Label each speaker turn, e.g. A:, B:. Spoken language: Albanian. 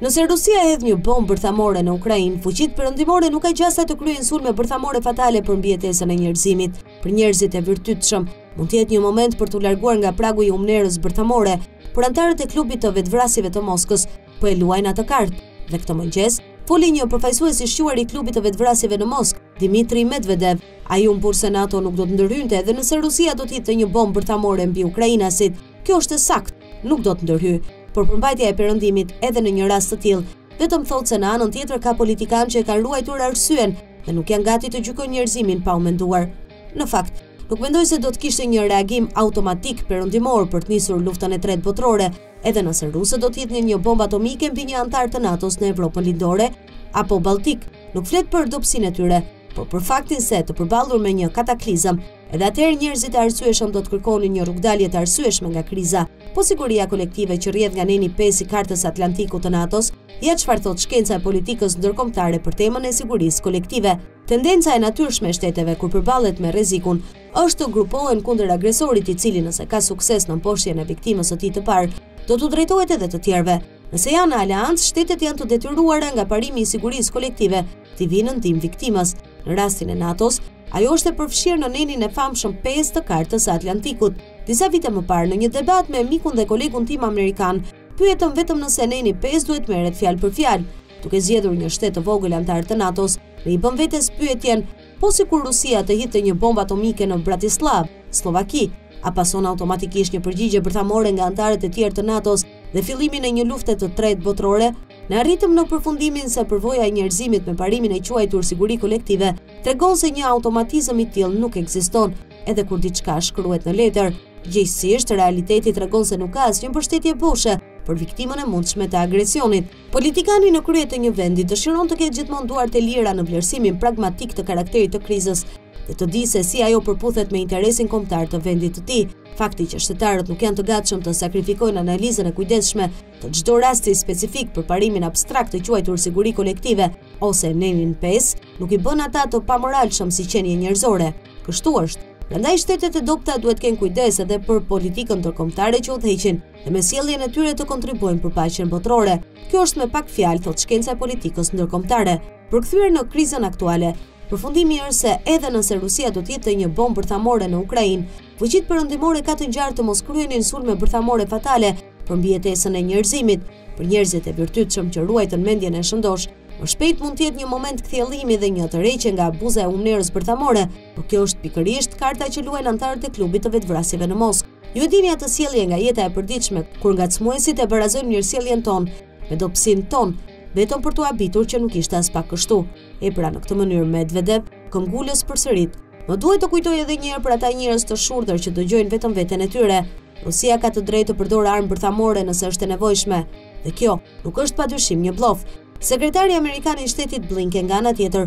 A: Nëse Rusia hedh një bombë bërthamore në Ukrainë, fuqitë perëndimore nuk ka gjasa të kryejnë sulme bërthamore fatale për mbijetesën e njerëzimit. Për njerëzit e virtytshëm, mund të jetë një moment për t'u larguar nga pragu i humnerës bërthamore, Por anëtarët e klubit të vetëvrasjeve të Moskës po e luajnë atë kartë dhe këtë mëngjes foli një përfaqësues i shquar i klubit të vetëvrasjeve në Moskë, Dimitri Medvedev. Ai u mburr se NATO nuk do të ndërhynte edhe nëse Rusia do të hidhte një bombë bërthamore mbi ukrainasit, kjo është e saktë, nuk do të ndërhyjë. Por përmbajtja e Perëndimit edhe në një rast të tillë vetëm thotë se në anën tjetër ka politikanë që e kanë ruajtur arsyen dhe nuk janë gati të gjykojnë njerëzimin pa u menduar. Në fakt, nuk mendoj se do të kishte një reagim automatik perëndimor për të nisur Luftën e Tretë Botërore, edhe nëse rusët do të hidhnin një bombë atomike mbi një anëtar të NATO-s në Evropën Lindore apo Baltik. Nuk flet për dobësinë e tyre, por për faktin se të përballur me një kataklizëm, edhe atëherë njerëzit e arsyeshëm do të kërkonin një rrugëdalje të arsyeshme nga kriza. Po siguria kolektive që rrjedh nga neni pesë i Kartës së Atlantikut të NATO-s, ja çfarë thotë shkenca e politikës ndërkombëtare për temën e sigurisë kolektive. Tendenca e natyrshme e shteteve kur përballet me rrezikun është të grupohen kundër agresorit i cili nëse ka sukses në mposhtjen e viktimës së tij të parë, do t'u drejtohet edhe të tjerëve. Nëse janë në aleancë, shtetet janë të detyruara nga parimi i sigurisë kolektive t'i vijnë në ndihmë viktimës. Në rastin e NATO-s, ajo është e përfshirë në nenin e famshëm 5 të Kartës së Atlantikut. Disa vite më parë në një debat me mikun dhe kolegun tim amerikan, pyetëm veten nëse neni 5 duhet merret fjalë për fjalë, duke zgjedhur një shtet të vogël anëtar të NATO-s dhe i bëmë vetes pyetjen Po sikur Rusia të hidhte një bombë atomike në Bratislavë, Sllovaki, a pason automatikisht një përgjigje bërthamore nga anëtarët e tjerë të NATO-s dhe fillimin e një lufte të tretë botërore? Ne arritëm në përfundimin se përvoja e njerëzimit me parimin e quajtur siguri kolektive tregon se një automatizëm i tillë nuk ekziston, edhe kur diçka shkruhet në letër. Gjegjësisht, realiteti tregon se nuk ka asnjë mbështetje boshe për viktimën e mundshme të agresionit. Politikani në krye të një vendi dëshiron të ketë gjithmonë duart e lira në vlerësimin pragmatik të karakterit të krizës dhe të di se si ajo përputhet me interesin kombëtar të vendit të tij. Fakti që shtetarët nuk janë të gatshëm të sakrifikojnë analizën e kujdesshme të çdo rasti specifik për parimin abstrakt të quajtur siguri kolektive ose nenin 5, nuk i bën ata të pamoralshëm si qenie njerëzore. Kështu është. Prandaj shtetet e dobëta duhet të kenë kujdes edhe për politikën ndërkombëtare që udhëheqin, dhe me sjelljen e tyre të kontribuojnë për paqen botërore. Kjo është me pak fjalë, thotë shkenca e politikës ndërkombëtare, përkthyer në krizën aktuale. Përfundimi është se edhe nëse Rusia do të hidhte një bombë bërthamore në Ukrainë, fuqitë perëndimore ka të ngjarë të mos kryenin sulme bërthamore fatale për mbijetesën e njerëzimit. Për njerëzit e virtytshëm që ruajtën mendjen e shëndosh, më shpejt mund të jetë një moment kthjellimi dhe një tërheqje nga buza e humnerës bërthamore, por kjo është pikërisht karta që luajnë anëtarët e klubit të vetëvrasësve në Moskë. Ju e dini atë sjellje nga jeta e përditshme, kur ngacmuesit e barazojnë mirësjelljen tonë me dobësinë tonë, vetëm për t'u habitur që nuk ishte aspak kështu. E pra në këtë mënyrë Medvedev, këmbëngulës përsërit, më duhet të kujtoj edhe një herë për ata njerëz të shurdhër që dëgjojnë vetëm veten e tyre. Rusia ka të drejtë të përdorë armë bërthamore nëse është e nevojshme. Dhe kjo nuk është padyshim një blof. Sekretari amerikan i shtetit Blinken nga ana tjetër